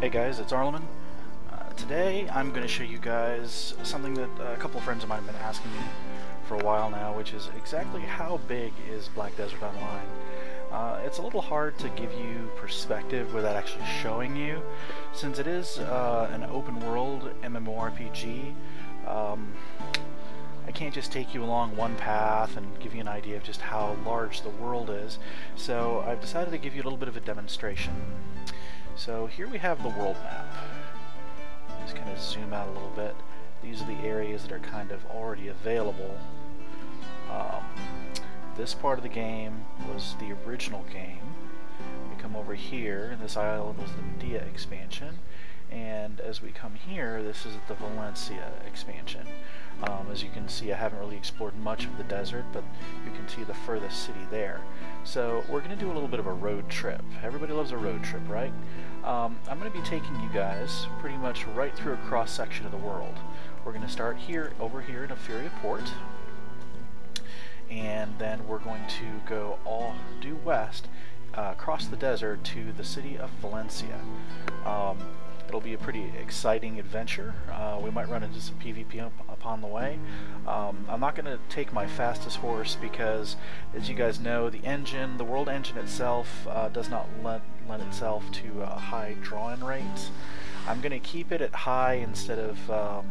Hey guys, it's Arliman. Uh, today I'm going to show you guys something that a couple of friends of mine have been asking me for a while now, which is exactly how big is Black Desert Online. Uh, it's a little hard to give you perspective without actually showing you, since it is uh, an open world MMORPG. Um, I can't just take you along one path and give you an idea of just how large the world is, so I've decided to give you a little bit of a demonstration. So here we have the world map. Just kind of zoom out a little bit. These are the areas that are kind of already available. Um, this part of the game was the original game. We come over here, and this island was the Mediah expansion. And as we come here, this is the Valencia expansion. Um, as you can see, I haven't really explored much of the desert, but you can see the furthest city there. So we're going to do a little bit of a road trip. Everybody loves a road trip, right? Um, I'm going to be taking you guys pretty much right through a cross-section of the world. We're going to start here, over here in Epheria Port, and then we're going to go all due west, uh, across the desert to the city of Valencia. Um, It'll be a pretty exciting adventure. Uh, we might run into some PvP up, upon the way. Um, I'm not going to take my fastest horse because, as you guys know, the engine, the world engine itself, uh, does not lend, lend itself to uh, high draw-in rates. I'm going to keep it at high instead of um,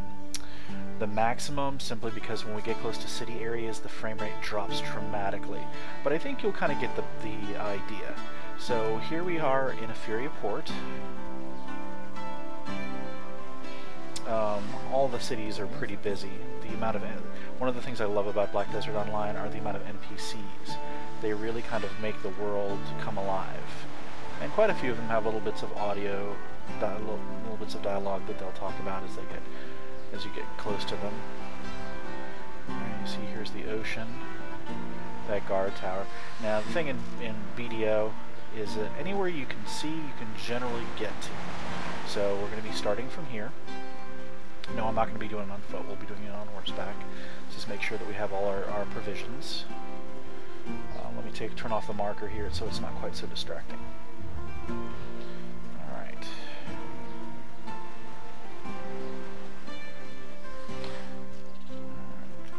the maximum simply because when we get close to city areas the frame rate drops dramatically. But I think you'll kind of get the, the idea. So here we are in Epheria Port um, all the cities are pretty busy. The amount of one of the things I love about Black Desert Online are the amount of NPCs. They really kind of make the world come alive, and quite a few of them have little bits of audio, little, little bits of dialogue that they'll talk about as they get as you get close to them. you see, here's the ocean, that guard tower. Now, the thing in, in BDO is that anywhere you can see, you can generally get to. So we're going to be starting from here. No, I'm not going to be doing it on foot. We'll be doing it on horseback. Just make sure that we have all our, our provisions. Uh, let me take turn off the marker here so it's not quite so distracting. Alright.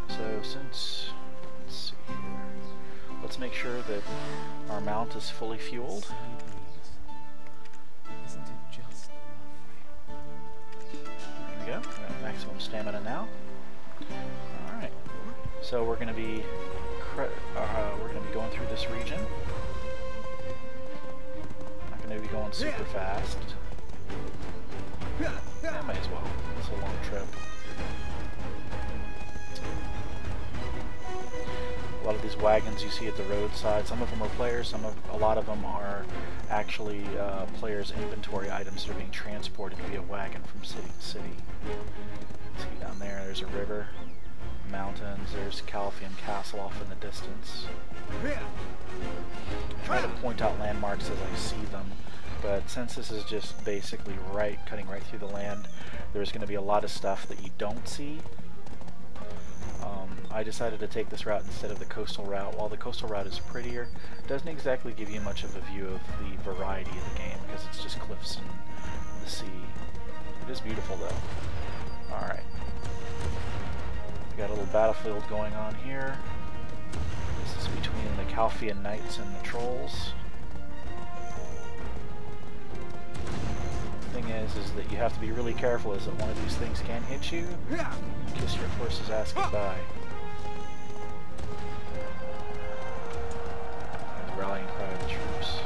So since, let's see here, let's make sure that our mount is fully fueled. Stamina now. Alright. So we're going to be uh, we're going to be going through this region. Not going to be going super fast. Yeah, might as well. It's a long trip. A lot of these wagons you see at the roadside, some of them are players, some of a lot of them are actually uh, players' inventory items that are being transported via wagon from city to city. See down there, there's a river, mountains, there's Calpheon Castle off in the distance. Try to point out landmarks as I see them, but since this is just basically right, cutting right through the land, there's going to be a lot of stuff that you don't see. Um, I decided to take this route instead of the coastal route. While the coastal route is prettier, it doesn't exactly give you much of a view of the variety of the game because it's just cliffs and the sea. It is beautiful though. Alright. Got a little battlefield going on here. This is between the Calpheon Knights and the Trolls. thing is, is that you have to be really careful as that one of these things can hit you. Kiss your horse's ass goodbye. rallying cry of the troops.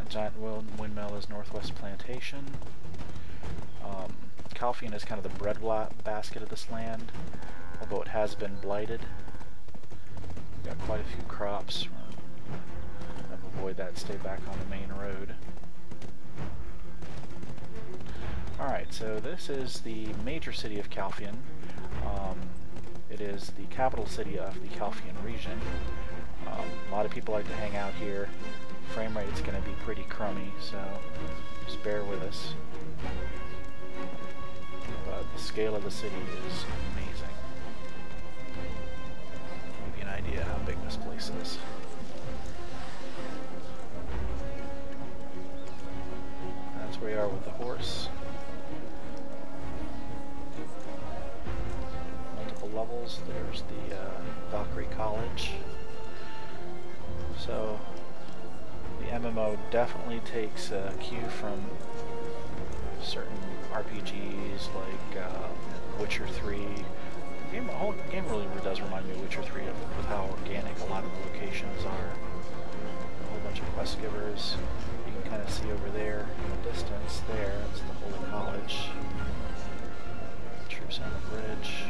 A giant windmill is Northwest Plantation. Um, is kind of the bread basket of this land, although it has been blighted. We've got quite a few crops. Avoid that, stay back on the main road. Alright, so this is the major city of Calpheon. Um, it is the capital city of the Calpheon region. Um, a lot of people like to hang out here. Frame rate's going to be pretty crummy, so just bear with us scale of the city is amazing. Give you an idea how big this place is. That's where we are with the horse. Multiple levels. There's the uh, Valkyrie College. So the MMO definitely takes a cue from certain RPGs like uh, Witcher 3. The game, the whole game really does remind me of Witcher 3 of, with how organic a lot of the locations are. A whole bunch of quest givers. You can kind of see over there in the distance there, that's the Holy College. Troops on the bridge.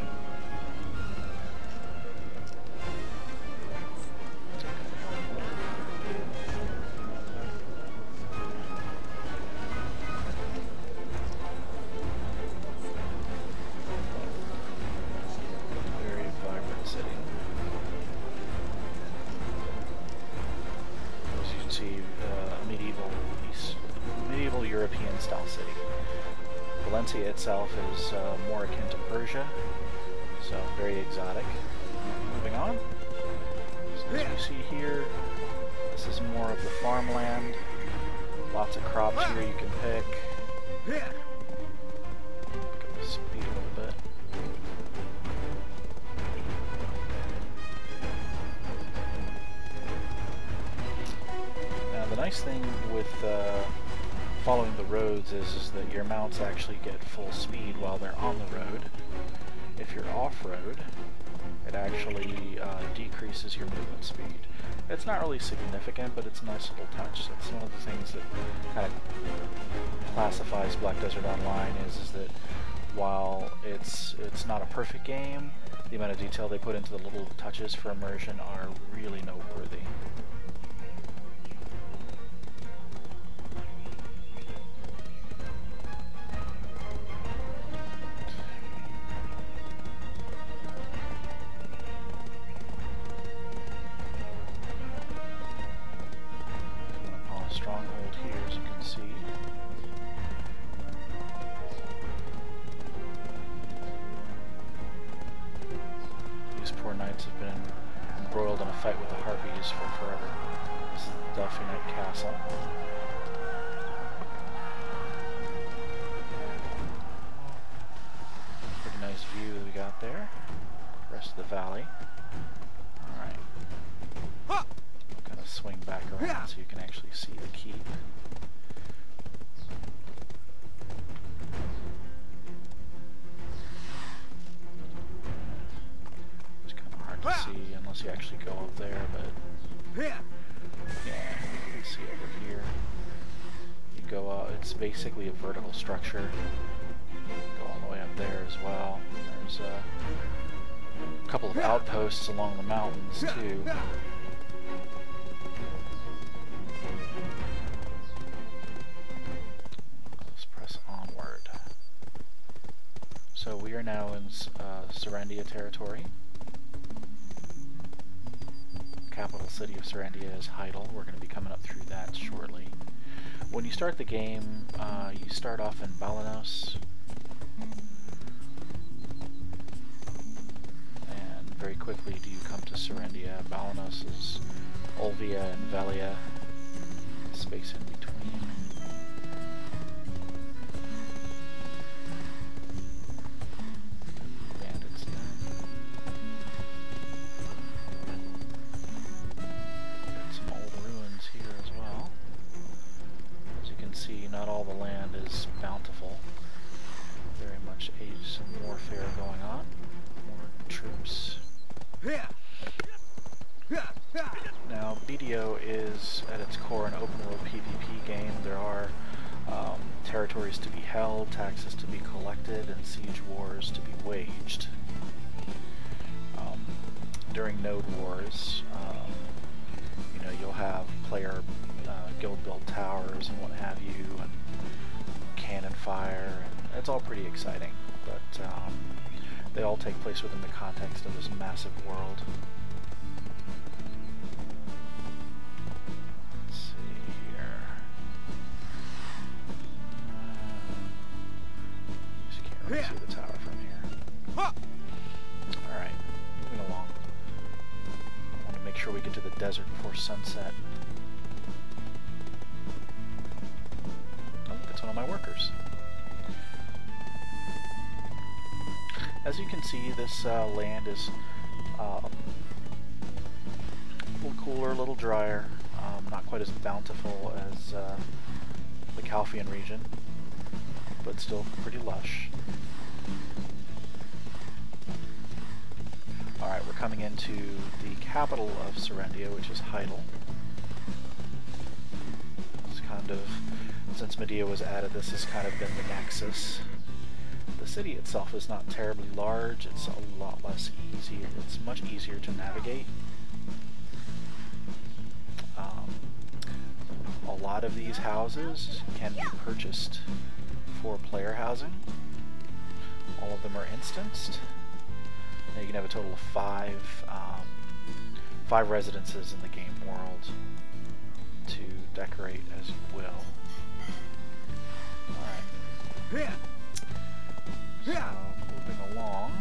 See, uh, medieval East, medieval European style city. Valencia itself is uh, more akin to Persia, so very exotic. Moving on. So as you see here, this is more of the farmland. Lots of crops here you can pick. With uh, following the roads is, is that your mounts actually get full speed while they're on the road. If you're off-road, it actually uh, decreases your movement speed. It's not really significant, but it's a nice little touch. It's one of the things that kind of classifies Black Desert Online is, is that while it's it's not a perfect game, the amount of detail they put into the little touches for immersion are really noteworthy. Basically a vertical structure. Go all the way up there as well. There's a couple of outposts along the mountains too. Let's press onward. So we are now in uh, Serendia territory. Capital city of Serendia is Heidel. We're going to be coming up through that shortly. When you start the game, uh, you start off in Balenos. And very quickly do you come to Serendia. Balenos is Olvia and Velia. Space in um, they all take place within the context of this massive world. Let's see here. Uh, just can't really see the tower from here. Alright, moving along. I want to make sure we get to the desert before sunset. Oh, that's one of my workers. As you can see, this uh, land is uh, a little cooler, a little drier, um, not quite as bountiful as uh, the Calpheon region, but still pretty lush. Alright, we're coming into the capital of Serendia, which is Heidel. It's kind of, since Mediah was added, this has kind of been the nexus. City itself is not terribly large, it's a lot less easy, it's much easier to navigate. Um, a lot of these houses can be purchased for player housing. All of them are instanced. Now you can have a total of five um, five residences in the game world to decorate as you will. Alright. So, moving along.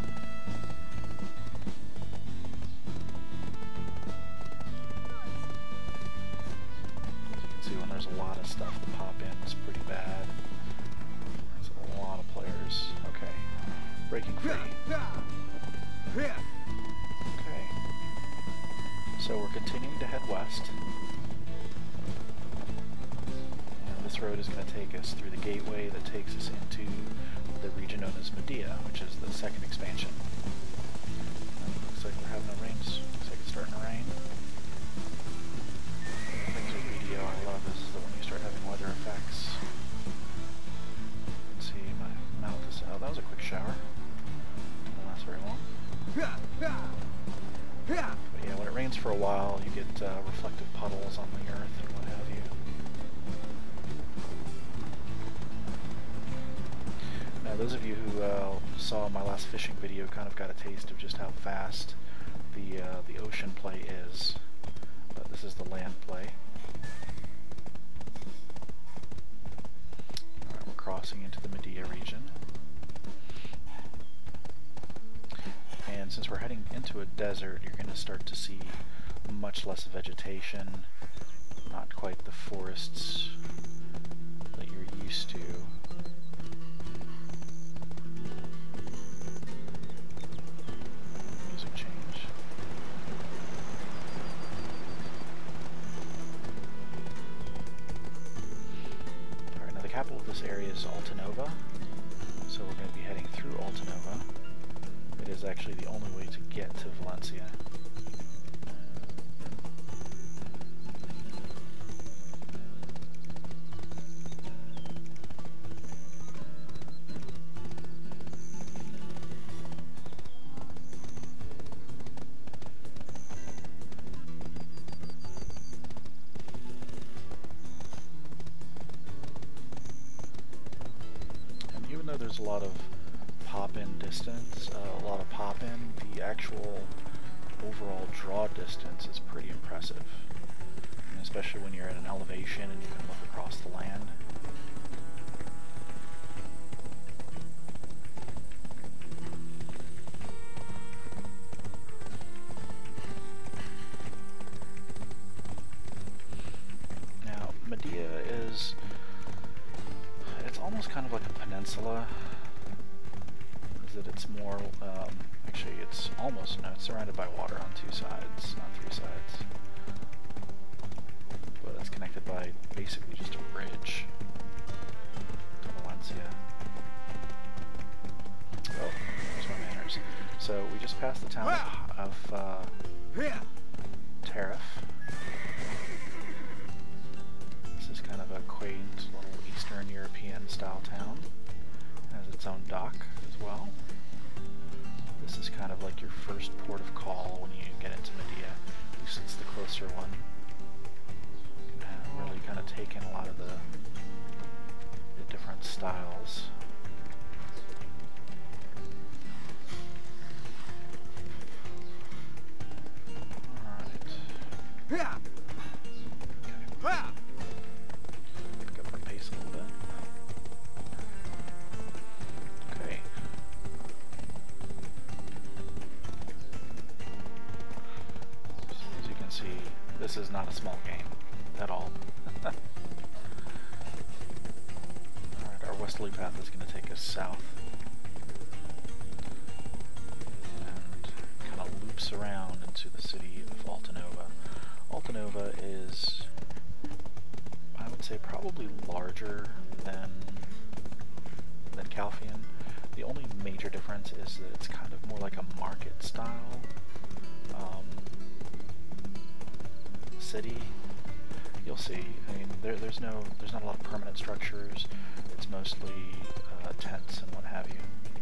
As you can see, when there's a lot of stuff to pop in, it's pretty bad. There's a lot of players. Okay. Breaking free. Okay. So we're continuing to head west. And this road is going to take us through the gateway that takes us into the region known as Mediah, which is the second expansion. And looks like we're having a rain. Looks like it's starting to rain. Things with BDO I love is that when you start having weather effects. Let's see, my mouth is out. That was a quick shower. Didn't last very long. But yeah, when it rains for a while, you get uh, reflective puddles on the earth those of you who uh, saw my last fishing video kind of got a taste of just how fast the uh, the ocean play is. But this is the land play. We're crossing into the Mediah region. And since we're heading into a desert, you're going to start to see much less vegetation, not quite the forests that you're used to. A lot of pop-in distance, uh, a lot of pop-in, the actual overall draw distance is pretty impressive. And especially when you're at an elevation and you can look across the land. Styles. Alright. Okay. Pick up our pace a little bit. Okay. As you can see, this is not a small game our westerly path is going to take us south. loops around into the city of Altinova. Altinova is, I would say, probably larger than than Calpheon. The only major difference is that it's kind of more like a market style um, city. You'll see. I mean, there, there's no, there's not a lot of permanent structures. It's mostly uh, tents and what have you.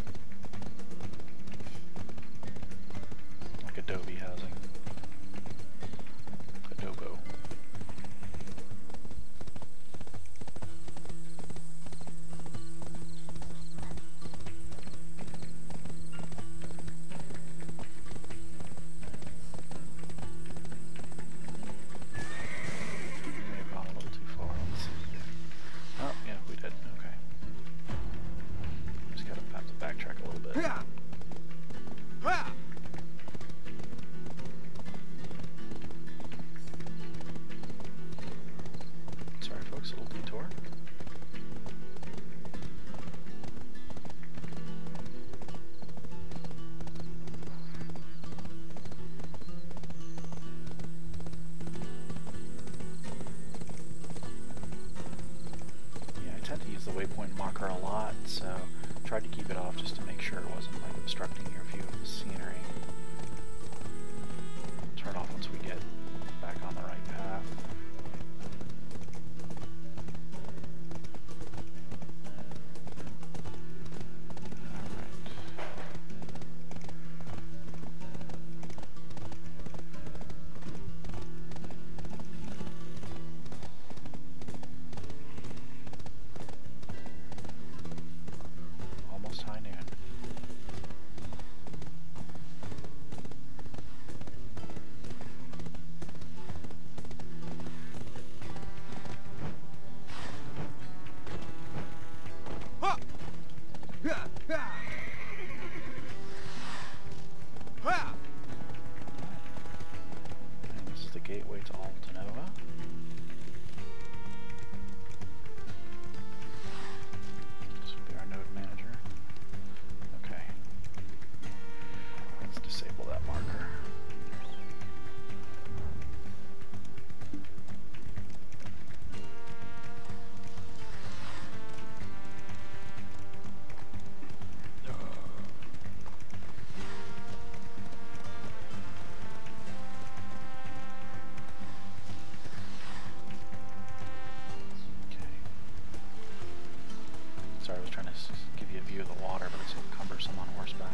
View of the water, but it's a so cumbersome on horseback.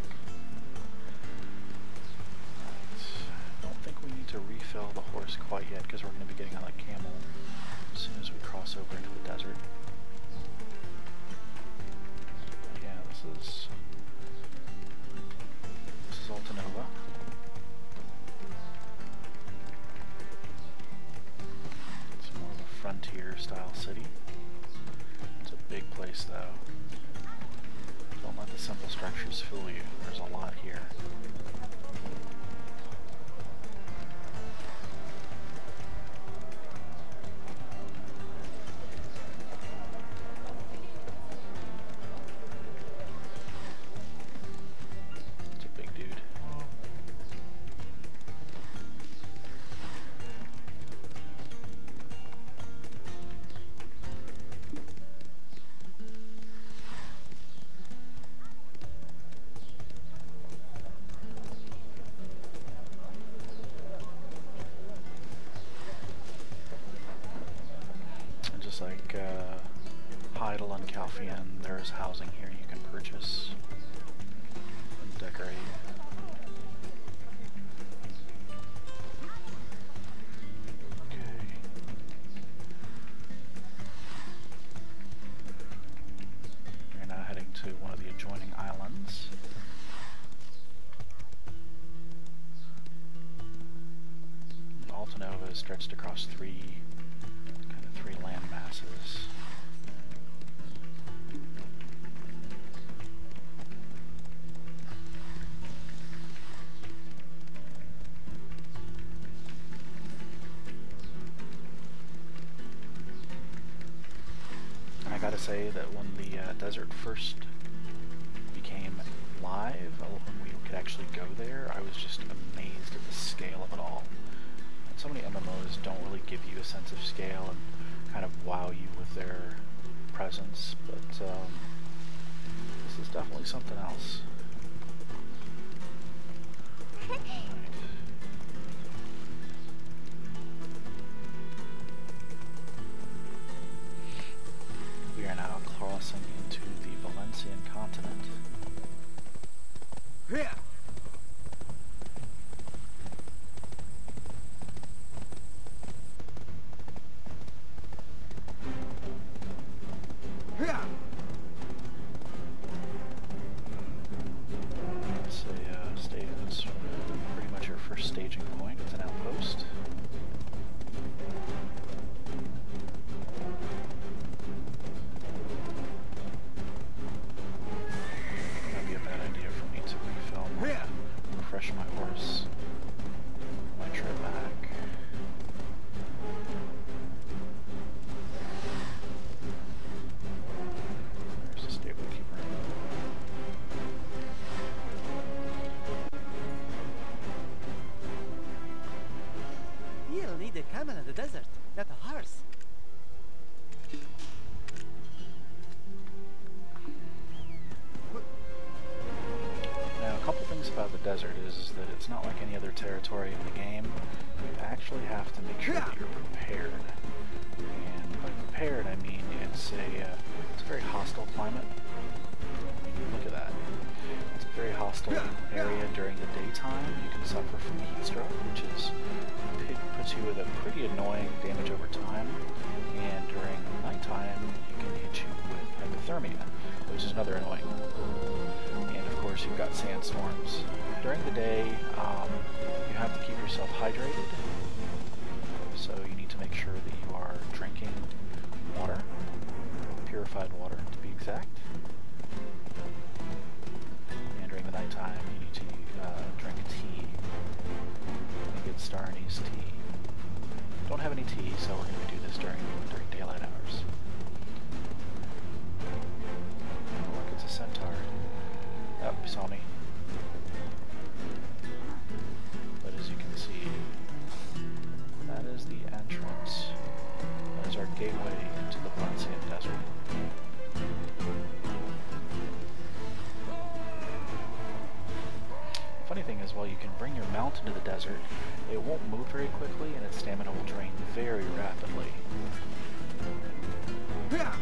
Right. Don't think we need to refill the horse quite yet, because we're going to be getting on a camel as soon as we cross over into the desert. Yeah, this is this is Altinova. It's more of a frontier style city. It's a big place though. Let the simple structures fool you. There's a lot here. Uh, Heidel and there's housing here you can purchase and decorate. Desert first became live when we could actually go there, I was just amazed at the scale of it all. So many MMOs don't really give you a sense of scale and kind of wow you with their presence, but um, this is definitely something else. Desert is, is that it's not like any other territory in the game. You actually have to make sure that you're prepared. And by prepared, I mean it's a uh, it's a very hostile climate. I mean, look at that. It's a very hostile area during the daytime. You can suffer from heat stroke, which is puts you with a pretty annoying damage over time. And during nighttime, it can hit you with hypothermia, which is another annoying you've got sandstorms. During the day, um, you have to keep yourself hydrated, so you need to make sure that you are drinking water, purified water to be exact. And during the nighttime, you need to uh, drink tea, a good star anise tea. Don't have any tea, so we're going to do this during during daylight hours. Me. But as you can see, that is the entrance. That is our gateway into the Valencian Desert. Funny thing is, while you can bring your mount into the desert, it won't move very quickly and its stamina will drain very rapidly. Yeah.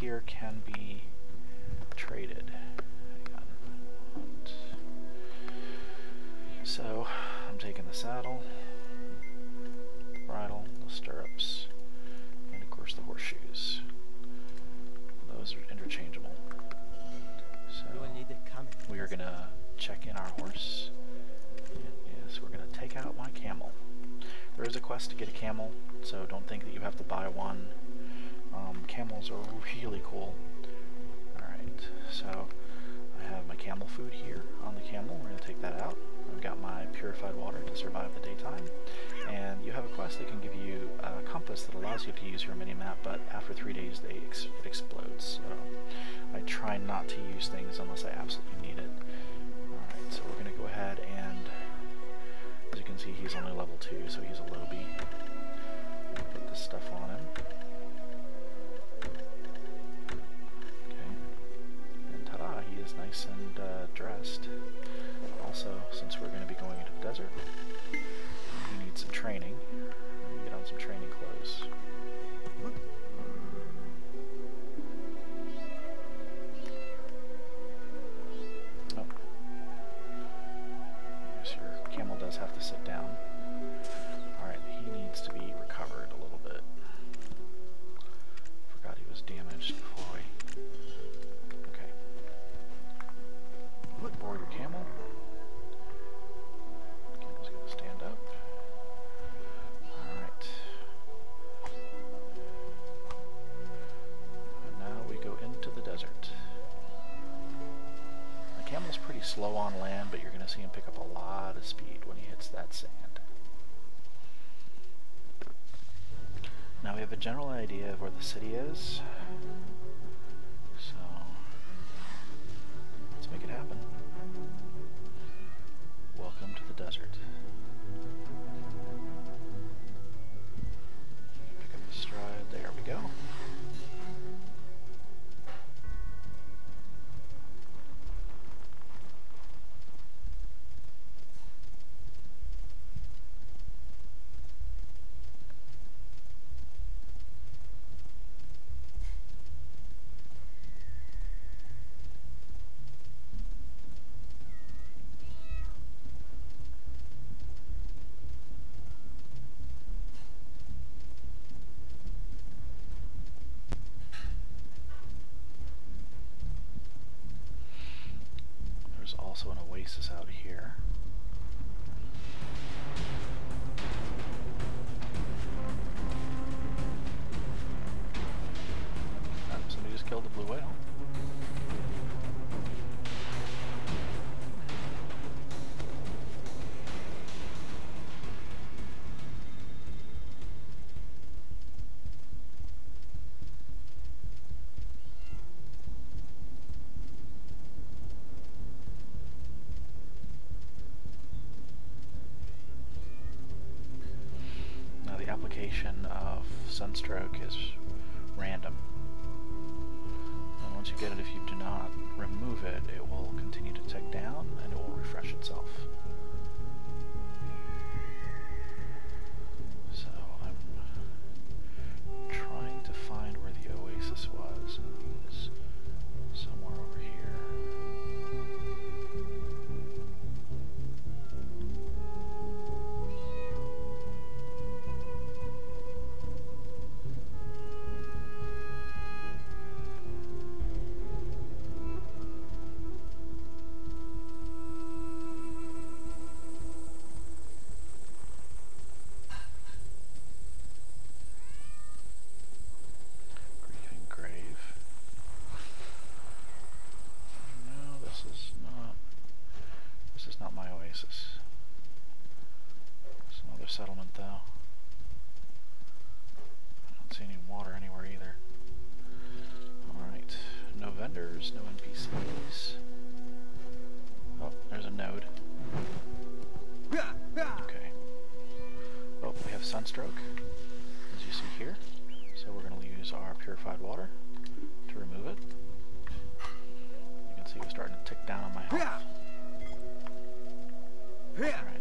Gear can be traded. So I'm taking the saddle, the bridle, the stirrups, and of course the horseshoes. Those are interchangeable. So need we are gonna check in our horse. Yes, we're gonna take out my camel. There is a quest to get a camel, so don't think that you have to buy one. Um, camels are really cool. Alright, so I have my camel food here on the camel. We're gonna take that out. I've got my purified water to survive the daytime. And you have a quest that can give you a compass that allows you to use your mini-map, but after three days they ex it explodes. So I try not to use things unless I absolutely need it. Alright, so we're going to go ahead and, as you can see, he's only level 2, so he's a lowbie. Put this stuff on him. is nice and uh, dressed. Also, since we're going to be going into the desert, we need some training. Let me get on some training clothes. general idea of where the city is. duration of sunstroke is random. And once you get it, if you do not remove it, it will continue to tick down and it will refresh itself. purified water to remove it. You can see it was starting to tick down on my health. Alright.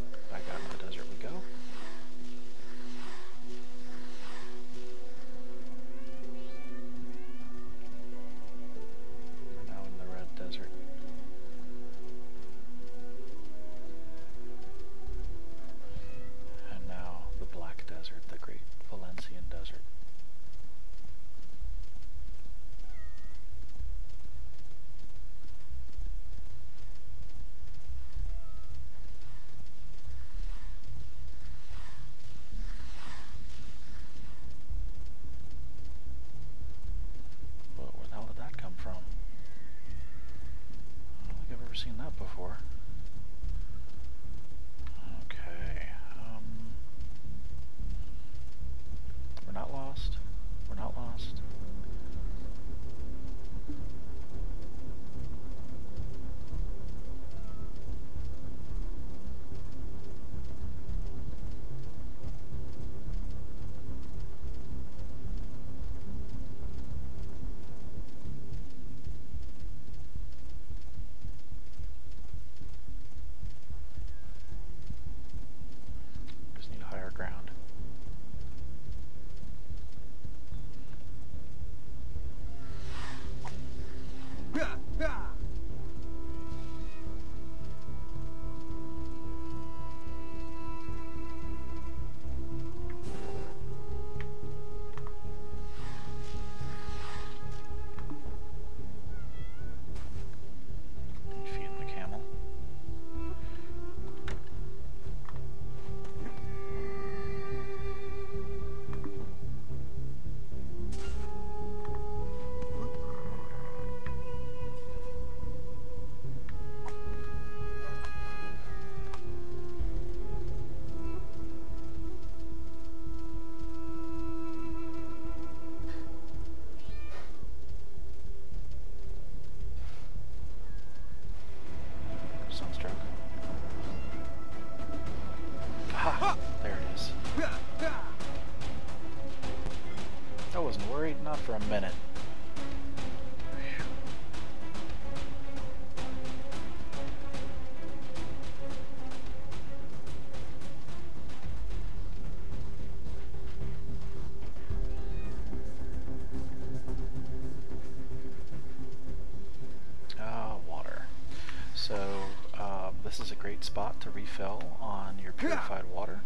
To refill on your purified water.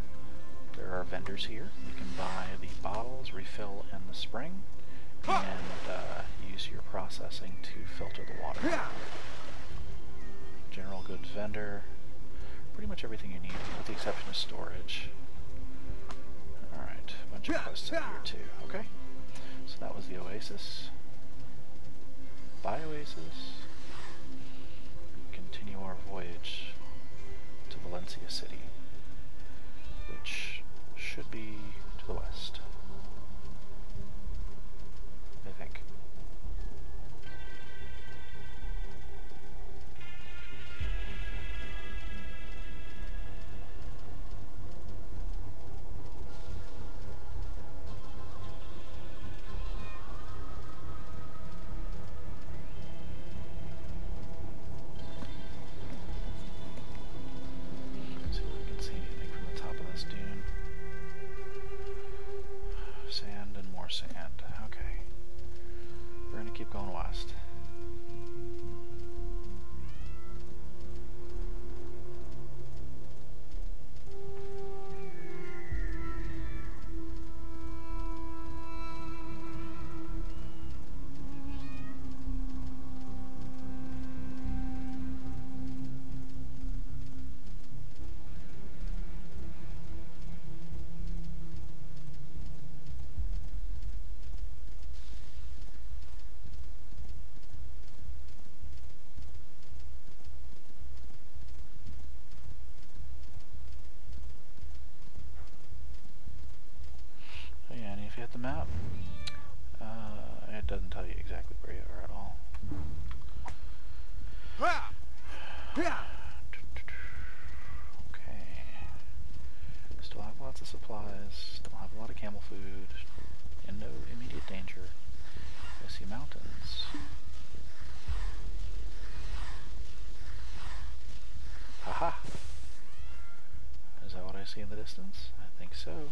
There are vendors here. You can buy the bottles, refill in the spring, and uh, use your processing to filter the water. General goods vendor. Pretty much everything you need, with the exception of storage. Alright, bunch of quests in here too. Okay, so that was the Oasis. By Oasis. Continue our voyage Valencia City, which should be to the west. I think. I think so.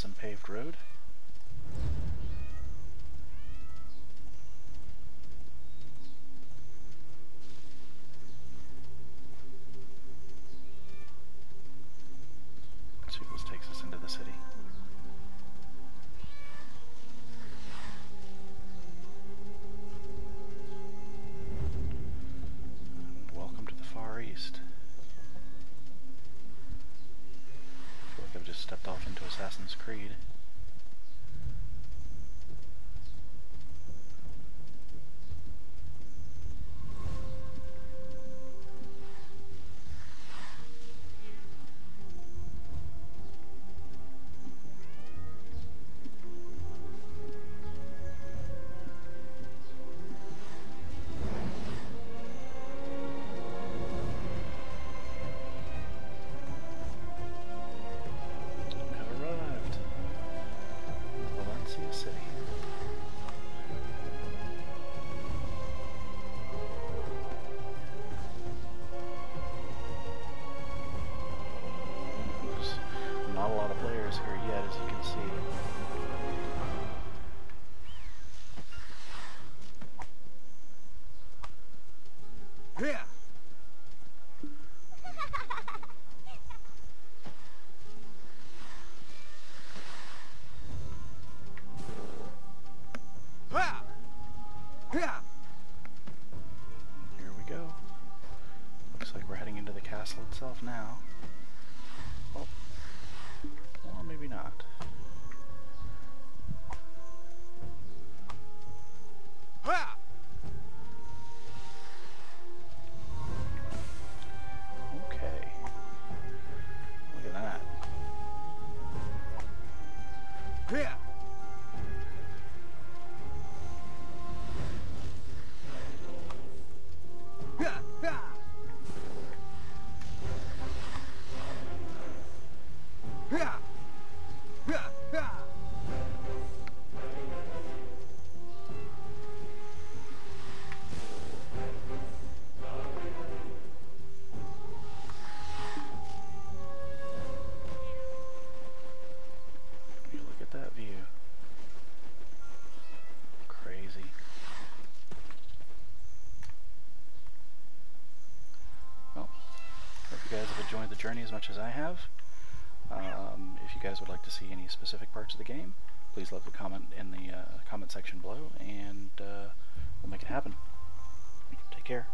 Some paved road. Much as I have. Um, if you guys would like to see any specific parts of the game, please leave a comment in the uh, comment section below, and uh, we'll make it happen. Take care.